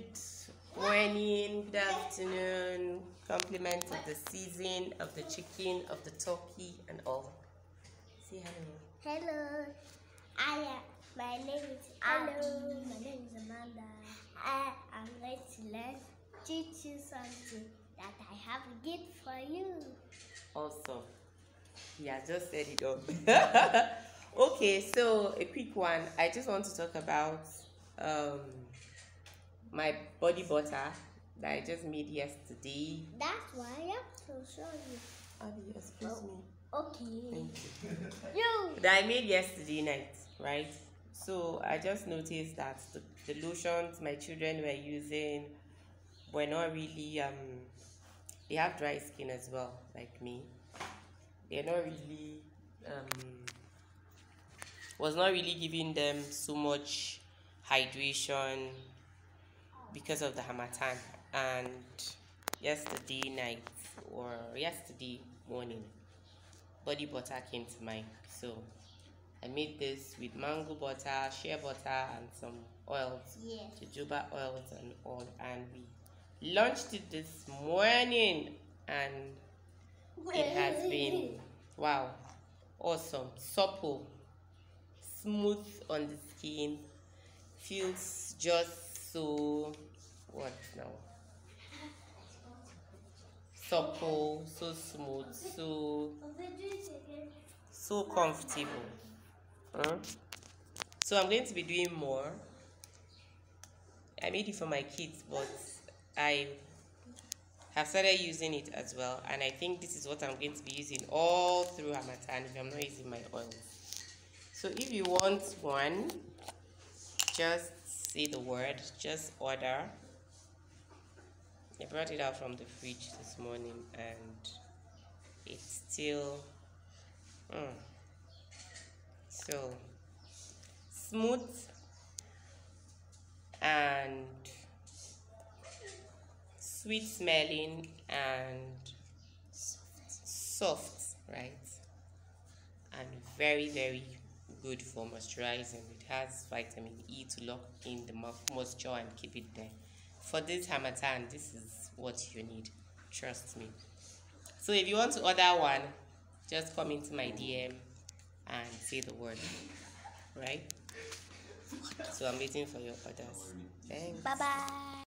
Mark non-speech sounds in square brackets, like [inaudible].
Good morning, good afternoon. Compliment of the season, of the chicken, of the turkey, and all. Say hello. Hello. I am. My name is Abby. Hello. My name is Amanda. I am going to learn, teach you something that I have a gift for you. Awesome. Yeah, just said it up. [laughs] okay, so a quick one. I just want to talk about um, my body butter that I just made yesterday. That's why I have to show you. Abby, excuse Oh. me. Okay. Thank you. [laughs] You. that I made yesterday night, right? So I just noticed that the, the lotions my children were using were not really um they have dry skin as well, like me. They're not really um was not really giving them so much hydration because of the harmattan and yesterday night or yesterday morning body butter came to mind. So i made this with mango butter shea butter and some oils Yes. jojoba oils and all. And we launched it this morning and it has been wow awesome. Supple smooth on the skin feels just so what now supple so smooth so so comfortable. Huh? so i'm going to be doing more. I made it for my kids but i have started using it as well and i think this is what i'm going to be using all through Harmattan if i'm not using my oils so if you want one just say the word just order. I brought it out from the fridge this morning and it's still mm, so smooth and sweet smelling and soft right? And very very good for moisturizing. It has vitamin e to lock in the mo- moisture and keep it there. For this harmattan this is what you need. Trust me. So if you want to order one just come into my dm and say the word right? So i'm waiting for your orders. Thanks. Bye bye.